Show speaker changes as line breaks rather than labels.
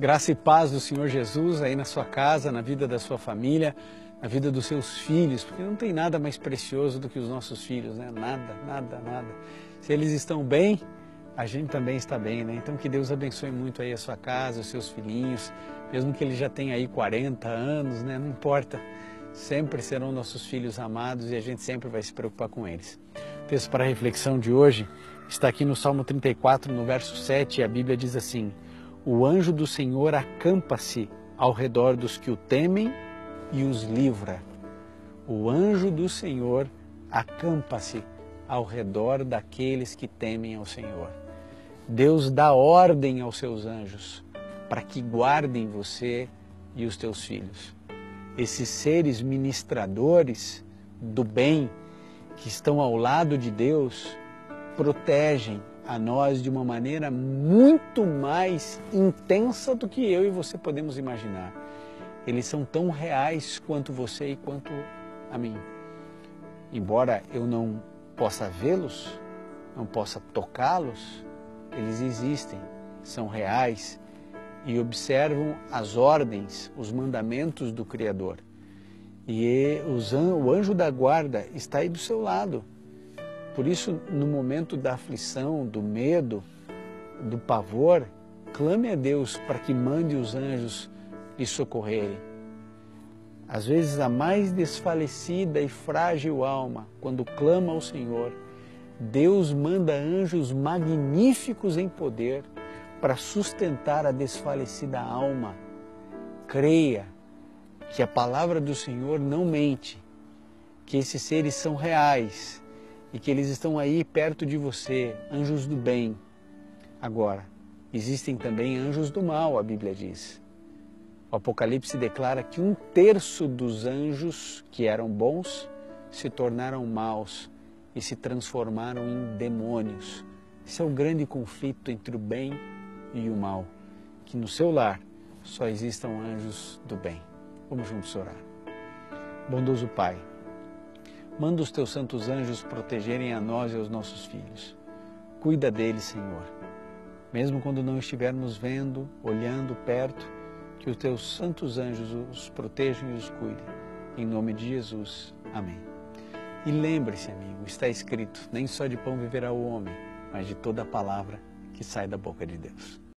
Graça e paz do Senhor Jesus aí na sua casa, na vida da sua família, na vida dos seus filhos, porque não tem nada mais precioso do que os nossos filhos, né? Nada, nada, nada. Se eles estão bem, a gente também está bem, né? Então que Deus abençoe muito aí a sua casa, os seus filhinhos, mesmo que ele já tenha aí 40 anos, né? Não importa. Sempre serão nossos filhos amados e a gente sempre vai se preocupar com eles. O texto para a reflexão de hoje está aqui no Salmo 34, no verso 7, e a Bíblia diz assim: O anjo do Senhor acampa-se ao redor dos que o temem e os livra. O anjo do Senhor acampa-se ao redor daqueles que temem ao Senhor. Deus dá ordem aos seus anjos para que guardem você e os teus filhos. Esses seres ministradores do bem que estão ao lado de Deus protegem a nós de uma maneira muito mais intensa do que eu e você podemos imaginar. Eles são tão reais quanto você e quanto a mim. Embora eu não possa vê-los, não possa tocá-los, eles existem, são reais e observam as ordens, os mandamentos do Criador. E o anjo da guarda está aí do seu lado. Por isso, no momento da aflição, do medo, do pavor, clame a Deus para que mande os anjos lhe socorrerem. Às vezes, a mais desfalecida e frágil alma, quando clama ao Senhor, Deus manda anjos magníficos em poder para sustentar a desfalecida alma. Creia que a palavra do Senhor não mente, que esses seres são reais e que eles estão aí perto de você, anjos do bem. Agora, existem também anjos do mal, a Bíblia diz. O Apocalipse declara que um terço dos anjos que eram bons se tornaram maus e se transformaram em demônios. Esse é o grande conflito entre o bem e o mal. Que no seu lar só existam anjos do bem. Vamos juntos orar. Bondoso Pai, manda os teus santos anjos protegerem a nós e aos nossos filhos. Cuida deles, Senhor. Mesmo quando não estivermos vendo, olhando perto, que os teus santos anjos os protejam e os cuidem. Em nome de Jesus. Amém. E lembre-se, amigo, está escrito: nem só de pão viverá o homem, mas de toda a palavra que sai da boca de Deus.